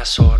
paso